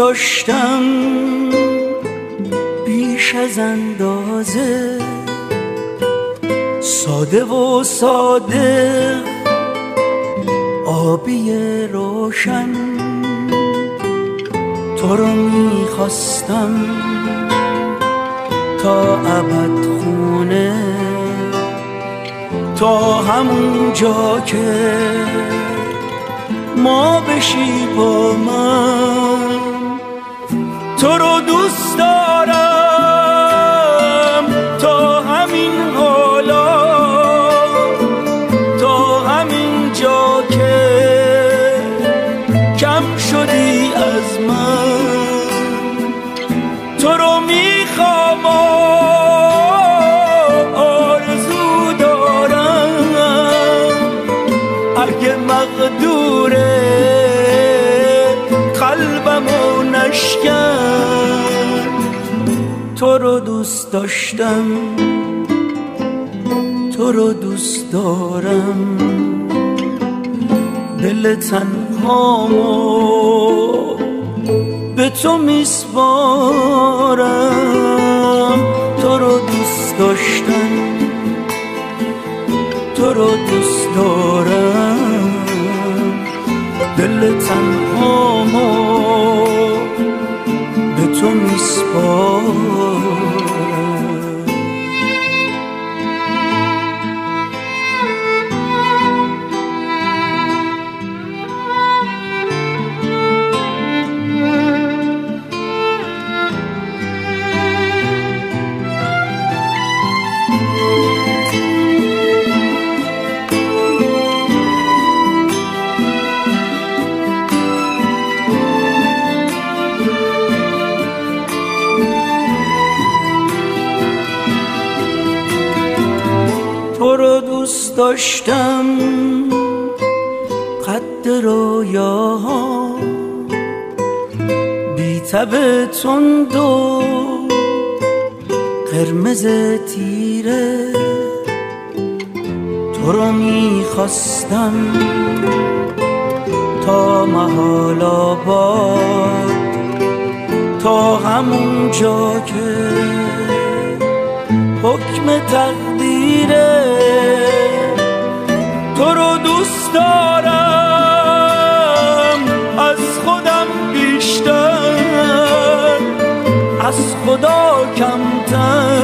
داشتم بیش از اندازه. ساده و ساده آبی روشن تو رو می‌خواستم تا ابد خونه تا همون جا که ما بشی با من. تو رو دوست دارم. تا همین حالا تا همین جا که کم شدی از من. تو رو می‌خوام آرزو دارم. اگه مقدوره قلبمو نشکن تو رو دوست داشتم تو رو دوست دارم. دل تنهامو به تو میسپارم. تو رو دوست داشتم تو رو دوست دارم. دل تنهامو به تو میسپارم. دوست داشتم قد رویاها بی تب تند و قرمز تیره تو رو می‌خواستم تا محال آباد تا همون جا که حکم تقدیره. تو رو دوست دارم. از خودم بیشتر. از خدا کمتر.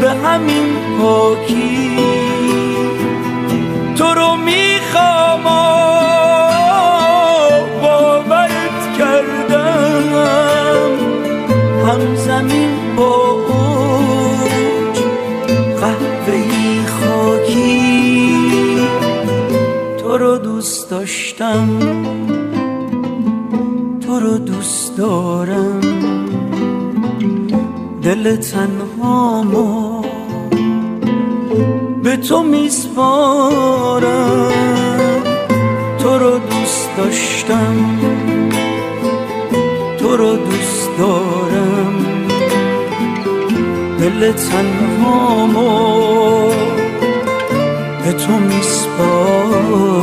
به همین پاکی. تو رو می‌خوام باورت کردم. هم زمین با خاکی تو رو دوست داشتم تو رو دوست دارم. دل تنهامو به تو میسپارم. تو رو دوست داشتم تو رو دوست دارم. دل تنهامو به تو میسپارم